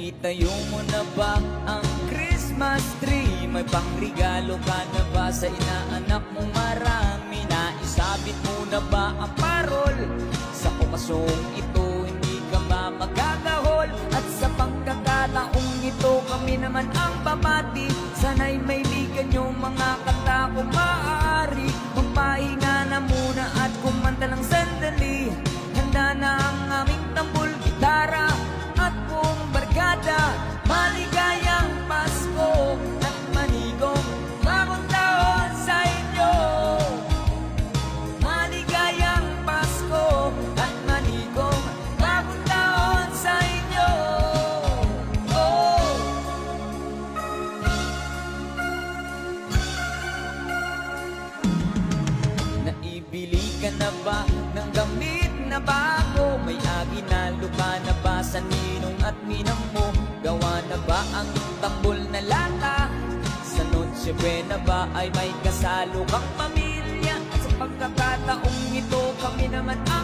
Itayo mo na ba ang Christmas tree? May pangregalo ka na ba sa inaanak mo marami? Naisabit mo na ba ang parol? Sa okasong ito, hindi ka ba magkakahol? At sa pagkakataong ito, kami naman ang babati Naibili ka na ba ng gamit na bago? May aginalo ka na ba sa ninong at ninang mo? Gawa na ba ang tambol na lata? Sa Noche Buena ba ay may kasalo kang pamilya? At sa pagkakataong ito kami naman aawa